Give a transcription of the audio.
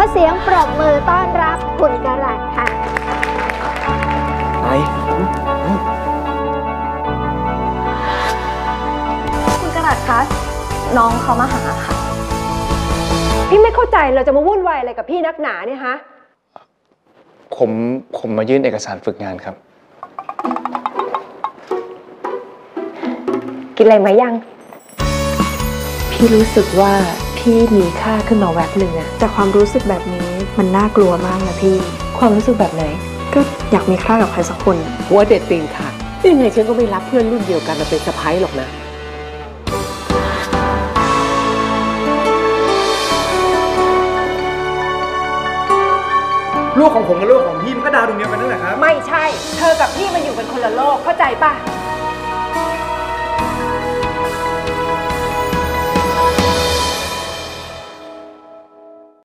อเสียงปรบมือต้อนรับคุณกระหลัดค่ะ ไปคุณกระดาษคะน้องเขามาหาค่ะ พี่ไม่เข้าใจเราจะมาวุ่นวายอะไรกับพี่นักหนาเนี่ยฮะ ผมผมมายื่นเอกสารฝึกงานครับ กินอะไรไหมยัง พี่รู้สึกว่า พี่มีค่าขึ้นมาแวบหนึ่งอะแต่ความรู้สึกแบบนี้มันน่ากลัวมากนะพี่ ความรู้สึกแบบไหน ก็อยากมีค่ากับใครสักคน หัวเด็ดตีนค่ะยังไงฉันก็ไม่รับเพื่อนรุ่นเดียวกันมาเป็นสะพ้ายหรอกนะลูกของผมกับลูกของพี่มันก็ดาวดวงเดียวกันนั่นแหละครับ ไม่ใช่ เธอกับพี่มันอยู่เป็นคนละโลกเข้าใจป่ะ